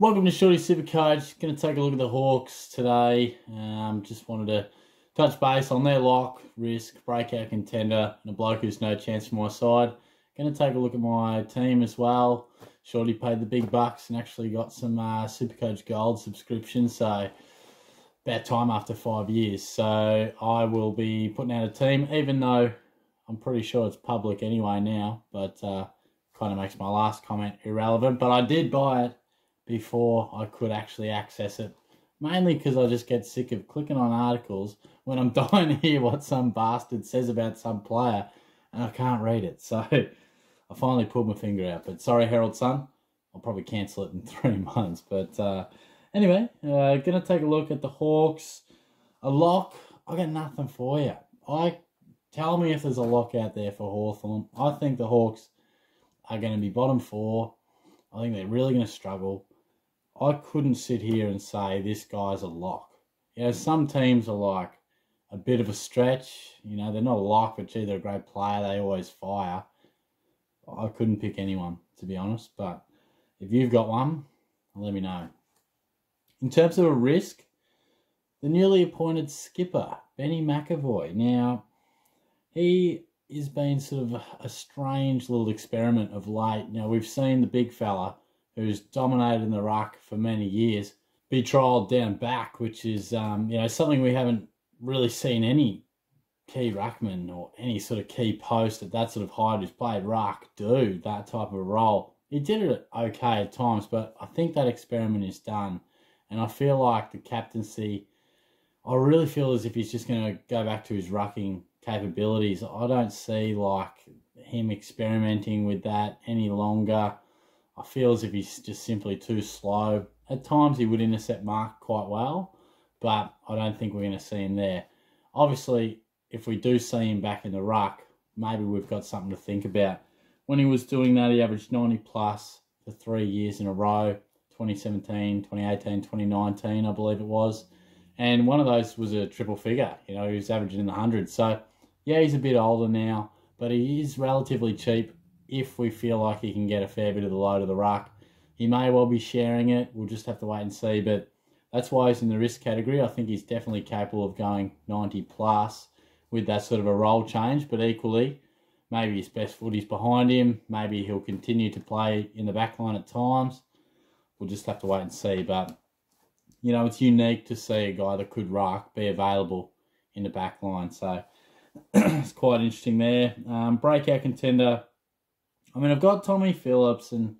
Welcome to Shorty Supercoach. Going to take a look at the Hawks today. Um, just wanted to touch base on their lock, risk, breakout contender, and a bloke who's no chance for my side. Going to take a look at my team as well. Shorty paid the big bucks and actually got some uh, Supercoach Gold subscription, so about time after five years. So I will be putting out a team, even though I'm pretty sure it's public anyway now, but uh, kind of makes my last comment irrelevant. But I did buy it before I could actually access it. Mainly because I just get sick of clicking on articles when I'm dying to hear what some bastard says about some player and I can't read it. So I finally pulled my finger out. But sorry, Herald Sun, I'll probably cancel it in three months. But uh, anyway, uh, gonna take a look at the Hawks. A lock, I got nothing for you. I tell me if there's a lock out there for Hawthorn. I think the Hawks are going to be bottom four. I think they're really going to struggle. I couldn't sit here and say this guy's a lock. You know, some teams are like a bit of a stretch. You know, they're not a lock, but gee, they're a great player. They always fire. I couldn't pick anyone, to be honest. But if you've got one, let me know. In terms of a risk, the newly appointed skipper, Benny McEvoy. Now, he has been sort of a strange little experiment of late. Now, we've seen the big fella who's dominated in the ruck for many years, be trialled down back, which is um, you know something we haven't really seen any key ruckman or any sort of key post at that sort of height who's played ruck do that type of role. He did it okay at times, but I think that experiment is done, and I feel like the captaincy. I really feel as if he's just going to go back to his rucking capabilities. I don't see like him experimenting with that any longer. I feel as if he's just simply too slow. At times he would intercept Mark quite well, but I don't think we're going to see him there. Obviously, if we do see him back in the ruck, maybe we've got something to think about. When he was doing that, he averaged 90 plus for three years in a row 2017, 2018, 2019, I believe it was. And one of those was a triple figure. You know, he was averaging in the hundreds. So, yeah, he's a bit older now, but he is relatively cheap if we feel like he can get a fair bit of the load of the ruck. He may well be sharing it. We'll just have to wait and see. But that's why he's in the risk category. I think he's definitely capable of going 90 plus with that sort of a role change. But equally, maybe his best foot is behind him. Maybe he'll continue to play in the back line at times. We'll just have to wait and see. But, you know, it's unique to see a guy that could ruck be available in the back line. So it's quite interesting there. Um, breakout contender I mean, I've got Tommy Phillips, and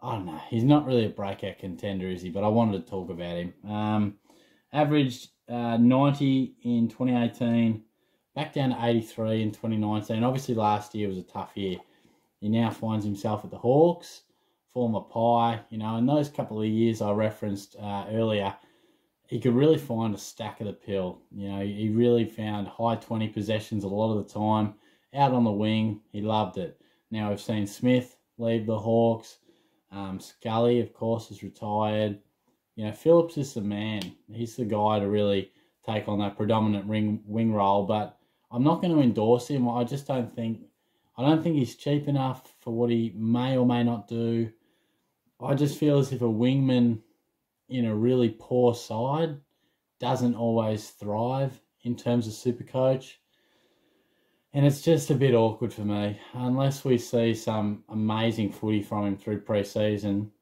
I don't know, he's not really a breakout contender, is he? But I wanted to talk about him. Um, averaged uh, 90 in 2018, back down to 83 in 2019. Obviously, last year was a tough year. He now finds himself at the Hawks, former Pie, you know, in those couple of years I referenced uh, earlier, he could really find a stack of the pill. You know, he really found high 20 possessions a lot of the time. Out on the wing, he loved it. Now we've seen Smith leave the Hawks. Um, Scully, of course, is retired. You know, Phillips is the man. He's the guy to really take on that predominant ring wing role. But I'm not going to endorse him. I just don't think I don't think he's cheap enough for what he may or may not do. I just feel as if a wingman in a really poor side doesn't always thrive in terms of super coach. And it's just a bit awkward for me. Unless we see some amazing footy from him through pre season,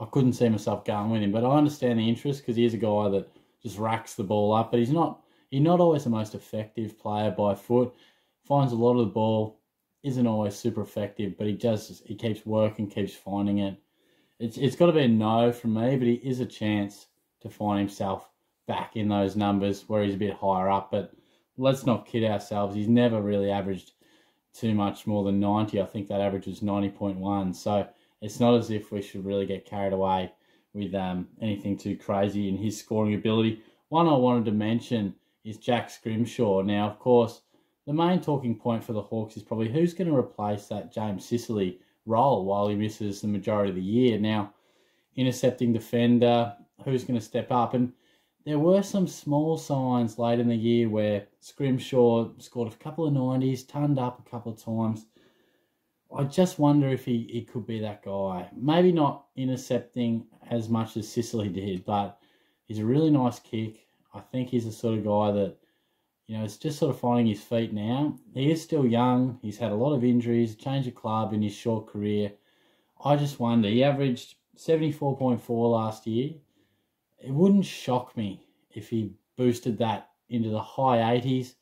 I couldn't see myself going with him. But I understand the interest because he's a guy that just racks the ball up. But he's not he's not always the most effective player by foot. Finds a lot of the ball, isn't always super effective, but he just he keeps working, keeps finding it. It's it's got to be a no from me, but he is a chance to find himself back in those numbers where he's a bit higher up. But let's not kid ourselves. He's never really averaged too much more than 90. I think that average was 90.1. So it's not as if we should really get carried away with um, anything too crazy in his scoring ability. One I wanted to mention is Jack Scrimshaw. Now, of course, the main talking point for the Hawks is probably who's going to replace that James Sicily role while he misses the majority of the year. Now, intercepting defender, who's going to step up? And there were some small signs late in the year where Scrimshaw scored a couple of 90s, turned up a couple of times. I just wonder if he, he could be that guy. Maybe not intercepting as much as Sicily did, but he's a really nice kick. I think he's the sort of guy that, you know, is just sort of finding his feet now. He is still young. He's had a lot of injuries, changed of club in his short career. I just wonder. He averaged 74.4 last year. It wouldn't shock me if he boosted that into the high 80s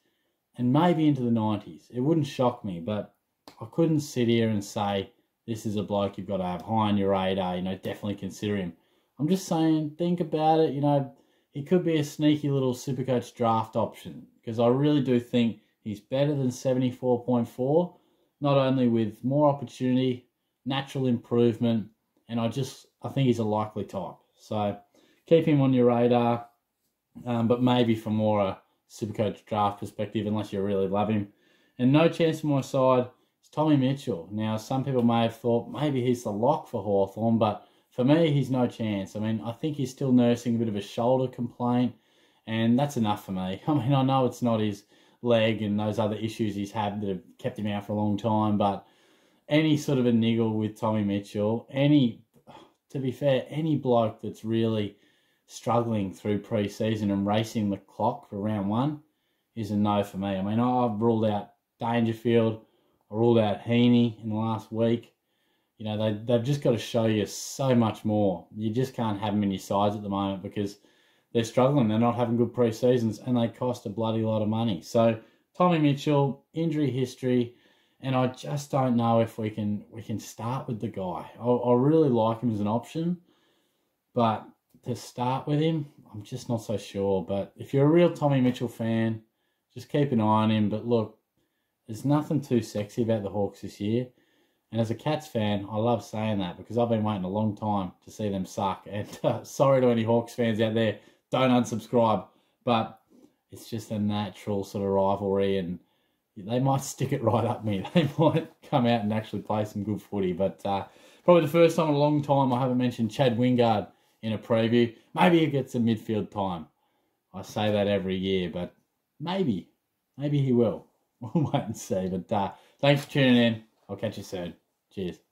and maybe into the 90s. It wouldn't shock me, but I couldn't sit here and say this is a bloke you've got to have high on your radar. You know, definitely consider him. I'm just saying, think about it. You know, he could be a sneaky little Supercoach draft option because I really do think he's better than 74.4, not only with more opportunity, natural improvement, and I just I think he's a likely type. So keep him on your radar, um, but maybe from more a Supercoach draft perspective, unless you really love him. And no chance from my side is Tommy Mitchell. Now, some people may have thought maybe he's the lock for Hawthorn, but for me, he's no chance. I mean, I think he's still nursing a bit of a shoulder complaint, and that's enough for me. I mean, I know it's not his leg and those other issues he's had that have kept him out for a long time, but any sort of a niggle with Tommy Mitchell, any, to be fair, any bloke that's really struggling through pre-season and racing the clock for round one is a no for me. I mean, I've ruled out Dangerfield, I ruled out Heaney in the last week. You know, they, they've just got to show you so much more. You just can't have them in your sides at the moment because they're struggling. They're not having good pre-seasons and they cost a bloody lot of money. So Tommy Mitchell, injury history, and I just don't know if we can we can start with the guy. I, I really like him as an option, but to start with him, I'm just not so sure. But if you're a real Tommy Mitchell fan, just keep an eye on him. But look, there's nothing too sexy about the Hawks this year. And as a Cats fan, I love saying that because I've been waiting a long time to see them suck. And uh, sorry to any Hawks fans out there, don't unsubscribe. But it's just a natural sort of rivalry, and they might stick it right up me. They might come out and actually play some good footy. But uh, probably the first time in a long time I haven't mentioned Chad Wingard in a preview. Maybe he gets a midfield time. I say that every year, but maybe, maybe he will. We'll wait and see. But uh, thanks for tuning in. I'll catch you soon. Cheers.